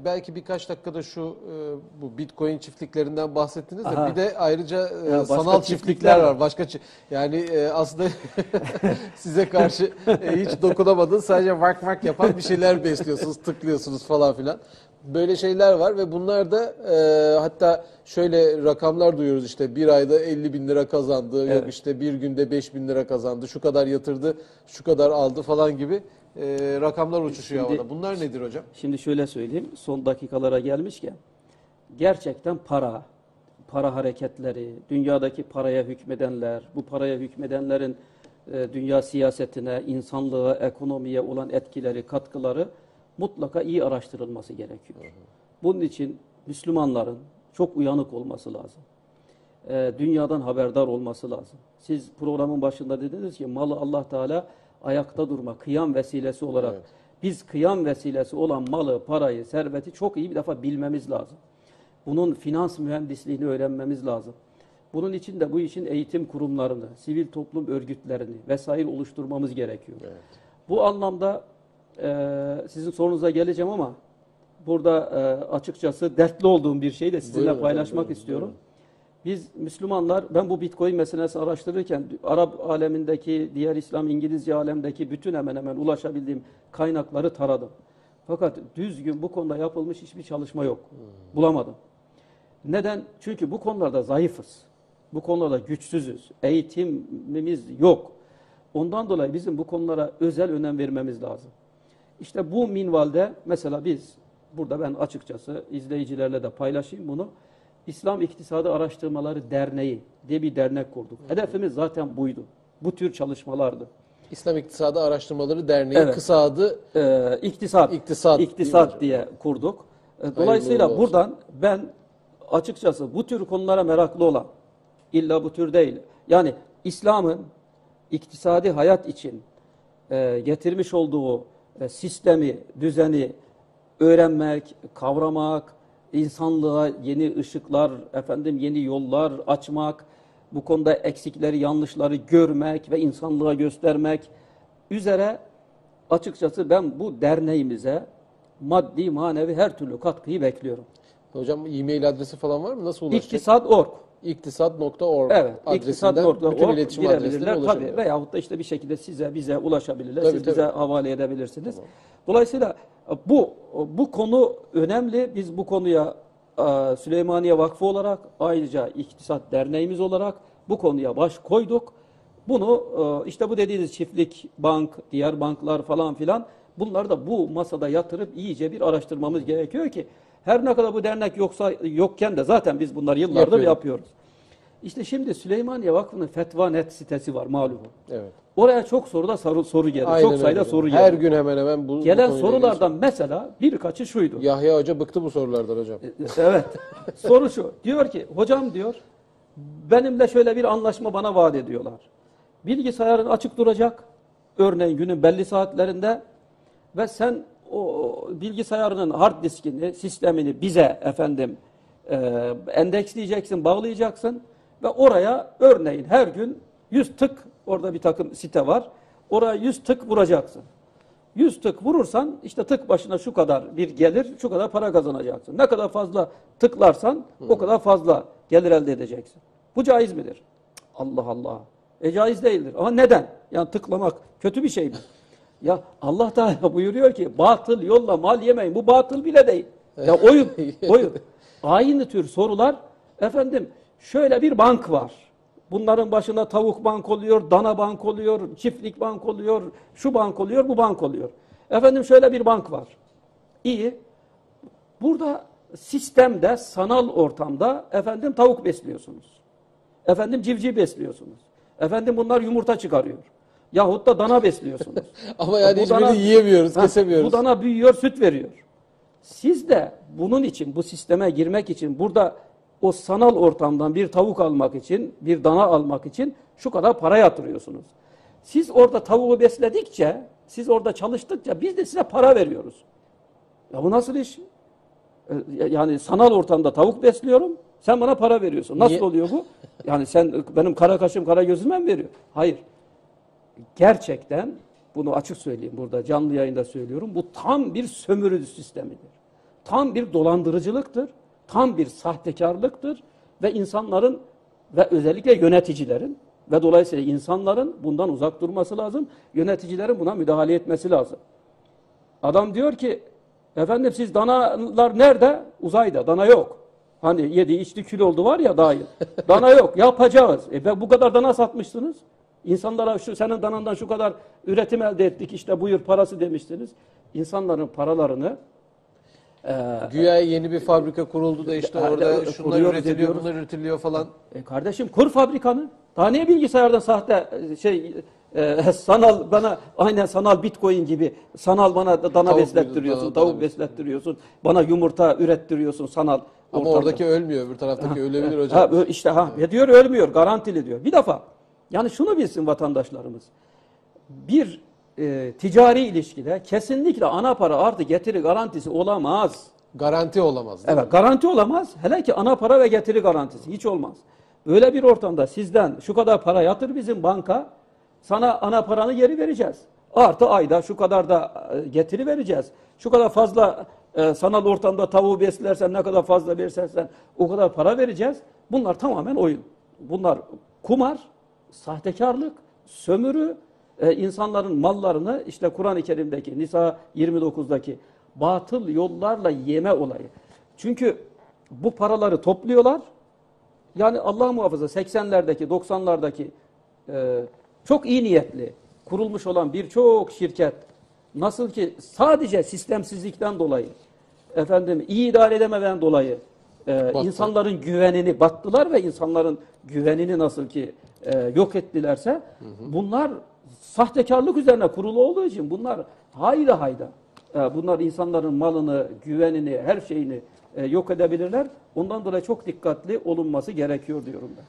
Belki birkaç dakikada şu e, bu Bitcoin çiftliklerinden bahsettiniz de Aha. bir de ayrıca e, Ya sanal çiftlikler çiftlikler var. Başka çi- yani e, aslında size karşı e, hiç dokunamadığınız sadece vak vak yapan bir şeyler besliyorsunuz, tıklıyorsunuz falan filan. Böyle şeyler var ve bunlar da e, hatta şöyle rakamlar duyuyoruz işte bir ayda 50 bin lira kazandı, yok Evet. işte bir günde 5 bin lira kazandı, şu kadar yatırdı, şu kadar aldı falan gibi e, rakamlar uçuşuyor Şimdi- havada. Bunlar nedir hocam? Şimdi şöyle söyleyeyim, son dakikalara gelmişken gerçekten para, para hareketleri, dünyadaki paraya hükmedenler, bu paraya hükmedenlerin e, dünya siyasetine, insanlığa, ekonomiye olan etkileri, katkıları mutlaka iyi araştırılması gerekiyor. Bunun için Müslümanların çok uyanık olması lazım. E, dünyadan haberdar olması lazım. Siz programın başında dediniz ki malı Allah Teala ayakta durma, kıyam vesilesi olarak Evet. biz kıyam vesilesi olan malı, parayı, serveti çok iyi bir defa bilmemiz lazım. Bunun finans mühendisliğini öğrenmemiz lazım. Bunun için de bu işin eğitim kurumlarını, sivil toplum örgütlerini vesaire oluşturmamız gerekiyor. Evet. Bu anlamda e, sizin sorunuza geleceğim ama burada e, açıkçası dertli olduğum bir şeyi de sizinle Buyurun paylaşmak buyurun, istiyorum. buyurun. Biz Müslümanlar, ben bu Bitcoin meselesi araştırırken Arap alemindeki, diğer İslam, İngilizce alemdeki bütün hemen hemen ulaşabildiğim kaynakları taradım. Fakat düzgün bu konuda yapılmış hiçbir çalışma yok. Bulamadım. Neden? Çünkü bu konularda zayıfız. Bu konularda güçsüzüz. Eğitimimiz yok. Ondan dolayı bizim bu konulara özel önem vermemiz lazım. İşte bu minvalde mesela biz, burada ben açıkçası izleyicilerle de paylaşayım bunu. İslam İktisadı Araştırmaları Derneği diye bir dernek kurduk. Hedefimiz zaten buydu. Bu tür çalışmalardı. İslam İktisadı Araştırmaları Derneği Evet. kısa adı Ee, iktisat, İktisat iktisat diye kurduk. Ee, Dolayısıyla olsun. buradan ben açıkçası bu tür konulara meraklı olan, illa bu tür değil, yani İslam'ın iktisadi hayat için e, getirmiş olduğu e, sistemi, düzeni öğrenmek, kavramak, insanlığa yeni ışıklar, efendim yeni yollar açmak, bu konuda eksikleri, yanlışları görmek ve insanlığa göstermek üzere açıkçası ben bu derneğimize maddi, manevi her türlü katkıyı bekliyorum. hocam e-mail adresi falan var mı? Nasıl ulaşacak? İktisat.org İktisat.org Evet, adresinden bütün iletişim adreslerine girebilirler tabii veyahut da işte bir şekilde size bize ulaşabilirler. Tabii, Siz tabii. bize havale edebilirsiniz. Dolayısıyla bu bu konu önemli. Biz bu konuya e, Süleymaniye Vakfı olarak ayrıca İktisat Derneğimiz olarak bu konuya baş koyduk. Bunu e, işte bu dediğiniz çiftlik, bank, diğer banklar falan filan bunları da bu masada yatırıp iyice bir araştırmamız gerekiyor ki her ne kadar bu dernek yoksa yokken de zaten biz bunları yıllardır Yapıyoruz. yapıyoruz. İşte şimdi Süleymaniye Vakfı'nın Fetva.net sitesi var malum. Evet. Oraya çok soruda soru, soru geldi. Aynen çok sayıda öyle. soru Her geldi. gün hemen hemen bu bu Gelen konuyla sorulardan mesela birkaçı şuydu. Yahya Hoca bıktı bu sorulardan hocam. Evet. Soru şu. Diyor ki hocam diyor benimle şöyle bir anlaşma bana vaat ediyorlar. Bilgisayarın açık duracak. Örneğin günün belli saatlerinde ve sen o bilgisayarının hard diskini, sistemini bize efendim e, endeksleyeceksin, bağlayacaksın ve oraya örneğin her gün 100 tık orada bir takım site var. Oraya 100 tık vuracaksın. 100 tık vurursan işte tık başına şu kadar bir gelir, şu kadar para kazanacaksın. Ne kadar fazla tıklarsan o kadar fazla gelir elde edeceksin. Bu caiz midir? Allah Allah. E caiz değildir. Ama neden? Yani tıklamak kötü bir şey mi? Ya Allah Teala buyuruyor ki batıl yolla mal yemeyin. Bu batıl bile değil. Ya oyun, oyun. Aynı tür sorular efendim şöyle bir bank var. Bunların başına tavuk bank oluyor, dana bank oluyor, çiftlik bank oluyor, şu bank oluyor, bu bank oluyor. Efendim şöyle bir bank var. İyi. Burada sistemde, sanal ortamda efendim tavuk besliyorsunuz. Efendim civciv besliyorsunuz. Efendim bunlar yumurta çıkarıyor. Yahut da dana besliyorsunuz. Ama yani Bu hiçbirini dana- yiyemiyoruz, Ha, kesemiyoruz. Bu dana büyüyor, süt veriyor. Siz de bunun için, bu sisteme girmek için, burada o sanal ortamdan bir tavuk almak için, bir dana almak için şu kadar para yatırıyorsunuz. Siz orada tavuğu besledikçe, siz orada çalıştıkça biz de size para veriyoruz. Ya bu nasıl iş? Ee, Yani sanal ortamda tavuk besliyorum, sen bana para veriyorsun. Nasıl Niye? oluyor bu? Yani sen benim kara kaşım kara gözüme mi veriyor? Hayır. Gerçekten bunu açık söyleyeyim burada canlı yayında söylüyorum. Bu tam bir sömürü sistemidir. tam bir dolandırıcılıktır, tam bir sahtekarlıktır ve insanların ve özellikle yöneticilerin ve dolayısıyla insanların bundan uzak durması lazım. Yöneticilerin buna müdahale etmesi lazım. Adam diyor ki efendim siz danalar nerede? Uzayda. Dana yok. Hani yedi içti kül oldu var ya dahi. Dana yok. Yapacağız. E bu kadar dana satmışsınız. İnsanlara şu senin danandan şu kadar üretim elde ettik işte buyur parası demiştiniz. İnsanların paralarını Güya yeni bir fabrika kuruldu da işte Ha, orada şunlar üretiliyor, bunlar üretiliyor falan. E kardeşim kur fabrikanı. Daha niye bilgisayardan sahte e, şey e, sanal bana aynen sanal bitcoin gibi sanal bana da dana Tavuk beslettiriyorsun, dana- tavuk dana beslettiriyorsun, bana yumurta ürettiriyorsun sanal. Ama ortamda. oradaki ölmüyor, öbür taraftaki ölebilir hocam. Ha, işte ha ve diyor ölmüyor, garantili diyor. Bir defa yani şunu bilsin vatandaşlarımız. Bir e, ticari ilişkide kesinlikle ana para artı getiri garantisi olamaz. Garanti olamaz. değil mi? Evet garanti olamaz. Hele ki ana para ve getiri garantisi hiç olmaz. Böyle bir ortamda sizden şu kadar para yatır bizim banka sana ana paranı geri vereceğiz. Artı ayda şu kadar da e, getiri vereceğiz. Şu kadar fazla e, sanal ortamda tavuğu beslersen ne kadar fazla verirsen o kadar para vereceğiz. Bunlar tamamen oyun. Bunlar kumar, sahtekarlık, sömürü, e, insanların mallarını işte Kur'an-ı Kerim'deki Nisa 29'daki batıl yollarla yeme olayı. Çünkü bu paraları topluyorlar. Yani Allah muhafaza 80'lerdeki 90'lardaki e, çok iyi niyetli kurulmuş olan birçok şirket nasıl ki sadece sistemsizlikten dolayı efendim iyi idare edemeden dolayı e, Battı. insanların güvenini battılar ve insanların güvenini nasıl ki e, yok ettilerse bunlar sahtekarlık üzerine kurulu olduğu için bunlar hayda hayda e, bunlar insanların malını, güvenini, her şeyini e, yok edebilirler. Ondan dolayı çok dikkatli olunması gerekiyor diyorum ben.